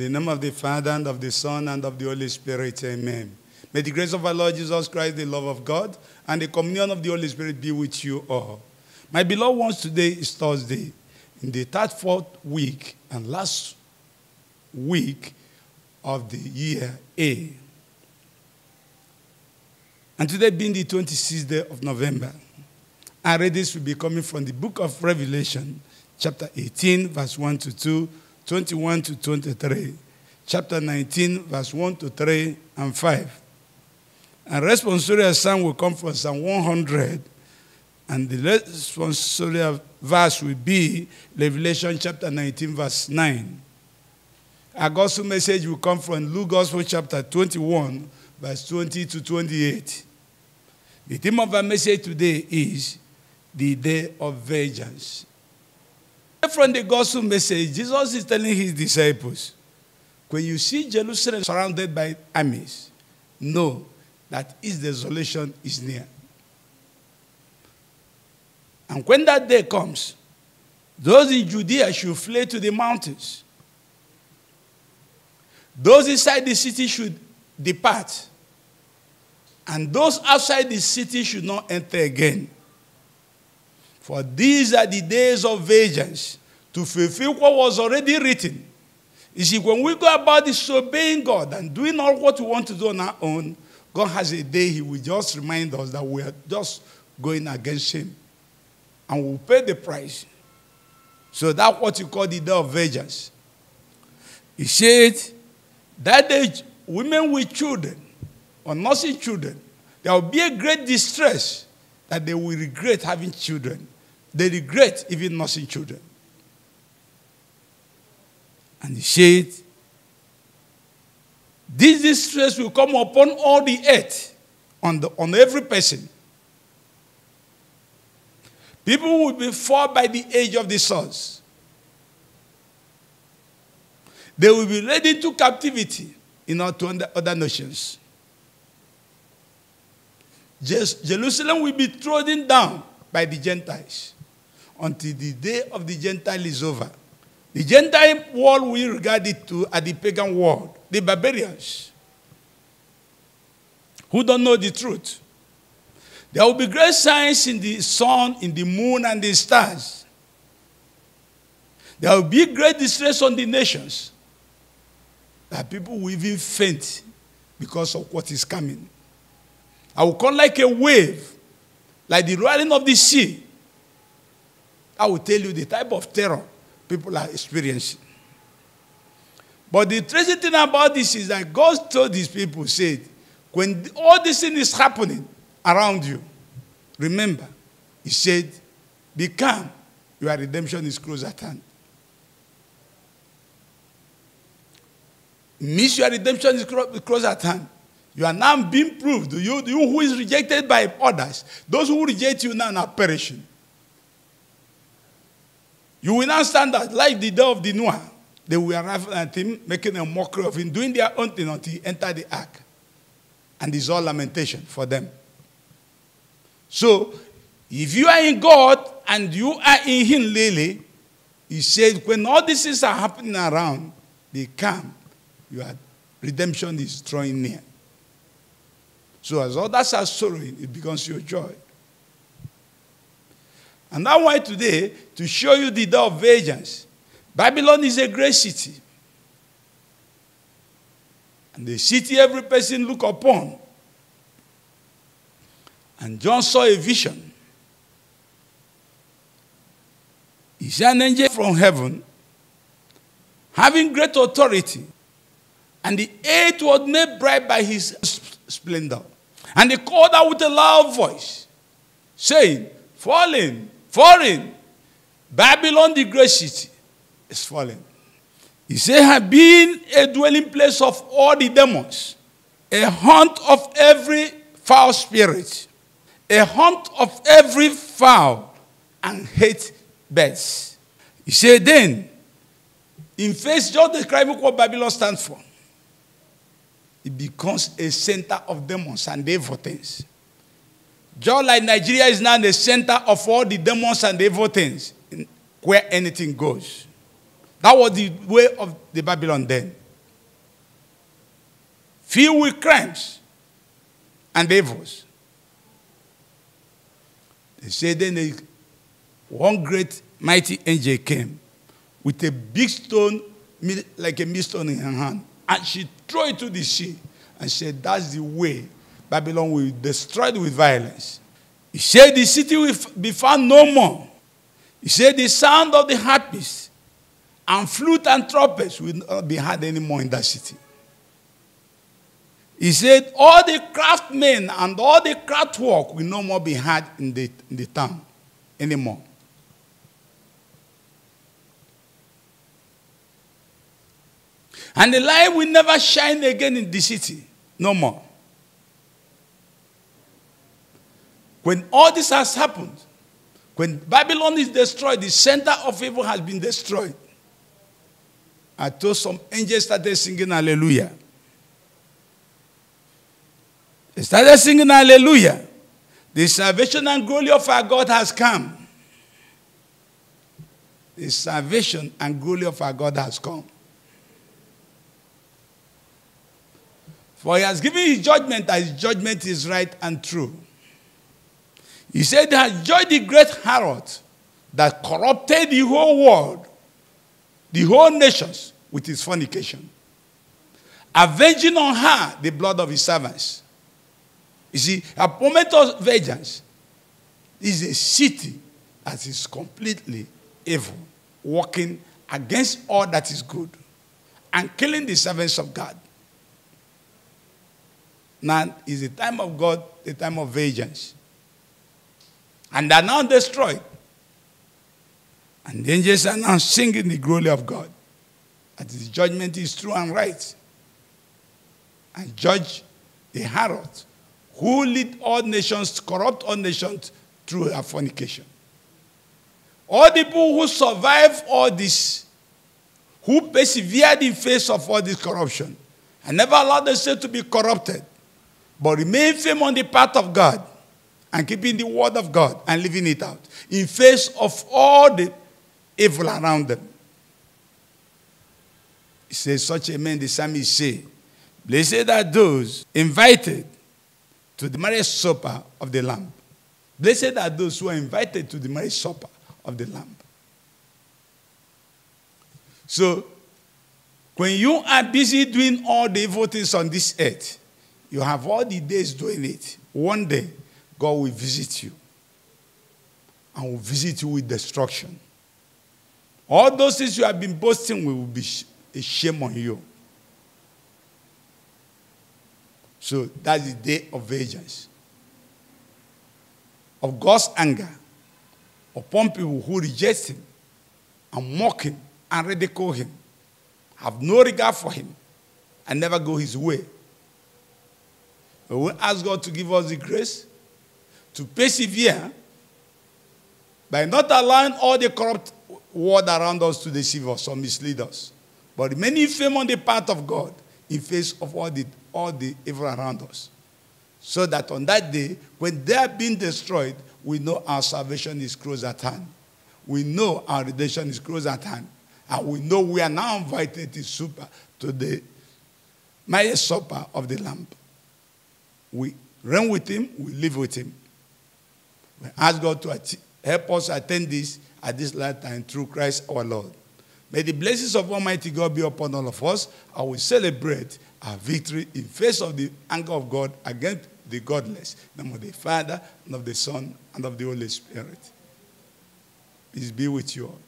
the name of the Father, and of the Son, and of the Holy Spirit, amen. May the grace of our Lord Jesus Christ, the love of God, and the communion of the Holy Spirit be with you all. My beloved ones, today is Thursday, in the third, fourth week, and last week of the year A. And today being the 26th day of November, our readings will be coming from the book of Revelation, chapter 18, verse 1 to 2, 21 to 23, chapter 19, verse 1 to 3 and 5. And responsorial psalm will come from Psalm 100, and the responsorial verse will be Revelation chapter 19, verse 9. Our gospel message will come from Luke Gospel chapter 21, verse 20 to 28. The theme of our message today is the day of vengeance. From the gospel message, Jesus is telling his disciples, when you see Jerusalem surrounded by armies, know that its desolation is near. And when that day comes, those in Judea should flee to the mountains. Those inside the city should depart. And those outside the city should not enter again. For these are the days of vengeance to fulfill what was already written. You see, when we go about disobeying God and doing all what we want to do on our own, God has a day He will just remind us that we are just going against Him. And we'll pay the price. So that's what you call the day of vengeance. He said, that day, women with children or nursing children, there will be a great distress that they will regret having children. They regret even nursing children. And he said, This distress will come upon all the earth, on, the, on every person. People will be fall by the age of the sons. They will be led into captivity in all to other nations. Jerusalem will be trodden down by the Gentiles until the day of the Gentile is over. The Gentile world we regard it to as the pagan world, the barbarians who don't know the truth. There will be great signs in the sun, in the moon, and the stars. There will be great distress on the nations. That people will even faint because of what is coming. I will come like a wave, like the roaring of the sea. I will tell you the type of terror people are experiencing. But the crazy thing about this is that God told these people, said, when all this thing is happening around you, remember, He said, be calm, your redemption is close at hand. Miss your redemption is close at hand. You are now being proved. You, you who is rejected by others, those who reject you now are perishing. You will now stand out like the day of the Noah. They will arrive at him, making a mockery of him, doing their own thing until he entered the ark. And it's all lamentation for them. So, if you are in God and you are in Him, Lily, He said, when all these things are happening around, they come. Your redemption is drawing near. So, as others are sorrowing, it becomes your joy. And that's why today, to show you the day of vengeance, Babylon is a great city. And the city every person look upon. And John saw a vision. He saw an angel from heaven having great authority. And the earth was made bright by his splendor. And he called out with a loud voice, saying, Falling, falling, Babylon the great city is fallen. He said, have been a dwelling place of all the demons, a haunt of every foul spirit, a hunt of every fowl, and hate birds. He said, then, in face, just describing what Babylon stands for, it becomes a center of demons and evil things. Just like Nigeria is now the center of all the demons and evil things, where anything goes. That was the way of the Babylon then. Filled with crimes and evils. They say then they, one great mighty angel came with a big stone, like a millstone in her hand, and she threw it to the sea and said, That's the way Babylon will be destroyed with violence. He said, The city will be found no more. He said, The sound of the harpists and flute and trumpets will not be heard anymore in that city. He said, All the craftsmen and all the craft work will no more be heard in the, in the town anymore. And the light will never shine again in the city. No more. When all this has happened, when Babylon is destroyed, the center of evil has been destroyed. I told some angels started singing hallelujah. They started singing hallelujah. The salvation and glory of our God has come. The salvation and glory of our God has come. For he has given his judgment, and his judgment is right and true. He said he has the great harlot that corrupted the whole world, the whole nations, with his fornication, avenging on her the blood of his servants. You see, a moment of vengeance is a city that is completely evil, working against all that is good, and killing the servants of God. Now is the time of God, the time of vengeance. And are now destroyed. And the angels are now singing the glory of God. That his judgment is true and right. And judge the harlot who lead all nations, corrupt all nations through her fornication. All the people who survive all this, who persevered in face of all this corruption, and never allowed themselves to be corrupted, but remain firm on the path of God and keeping the word of God and living it out in face of all the evil around them. He says, Such a man, the psalmist say, Blessed are those invited to the marriage supper of the Lamb. Blessed are those who are invited to the marriage supper of the Lamb. So, when you are busy doing all the evil things on this earth, you have all the days doing it. One day, God will visit you and will visit you with destruction. All those things you have been boasting will be a shame on you. So that's the day of vengeance, of God's anger upon people who reject Him and mock Him and ridicule Him, have no regard for Him, and never go His way. But we ask God to give us the grace to persevere by not allowing all the corrupt world around us to deceive us or mislead us, but remaining firm on the path of God in face of all the, all the evil around us. So that on that day, when they are being destroyed, we know our salvation is close at hand. We know our redemption is close at hand. And we know we are now invited to, supper to the marriage supper of the Lamb. We reign with him, we live with him. We ask God to help us attain this at this last time through Christ our Lord. May the blessings of Almighty God be upon all of us, and we celebrate our victory in face of the anger of God against the godless. In the name of the Father, and of the Son, and of the Holy Spirit. Peace be with you all.